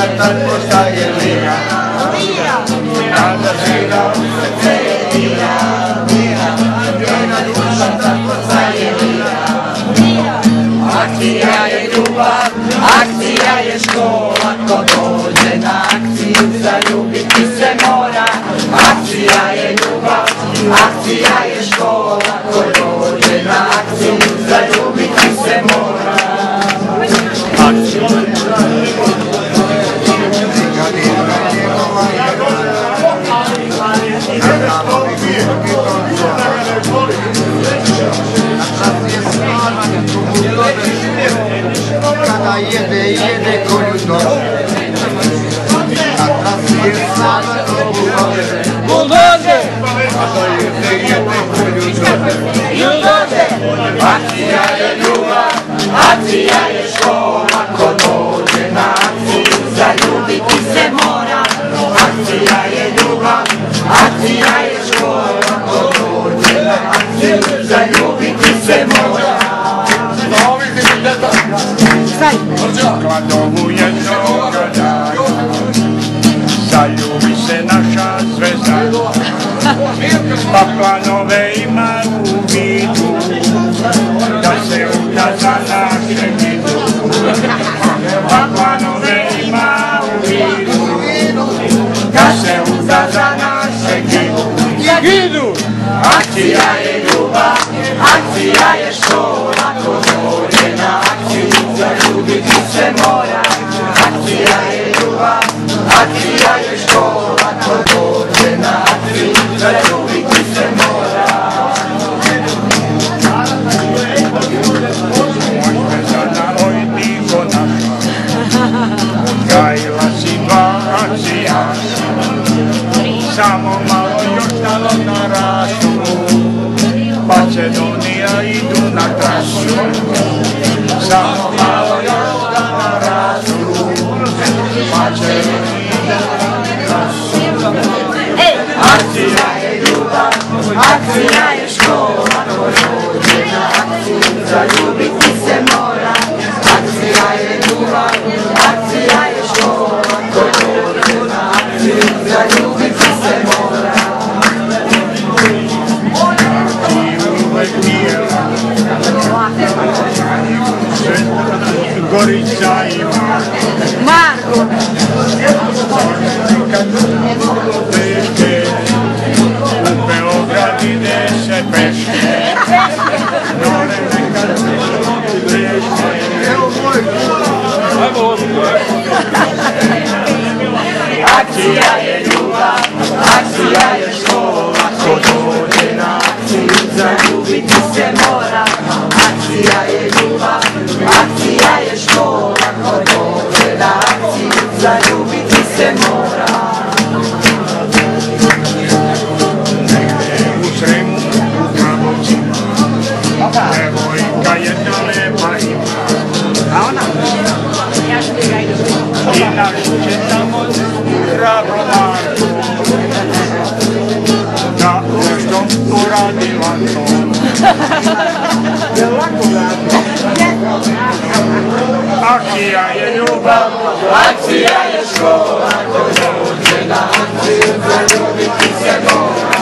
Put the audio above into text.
Tanta cosa que mira, mira, tanta ciudad se akcija je škola Ko dođe na akciju zaljubiti se mora. Akcija je ljubav, akcija je škola Ko dođe na akciju zaljubiti se mora la e de, e de colindor Kladovu jednoga dana Zaljubi se naša zvezda. Pa planove ima u vidu Da se uda za naše gidu Pa planove ima u vidu Da se uda za naše gidu! Akcija je ljubav, akcija je škola Samo malo još dalo na rastu Macedonija idu na trasu. Samo malo još da na rastu Macedonija na trasu. Akcija je ljubav, akcija je škola Ko dođe na akciju, zaljubiti se mora. Akcija je ljubav, Boriccia Marco. Pesce non è. Akcija je ljubav. Akcija je škola, ko dođe na akciju, zaljubiti se mora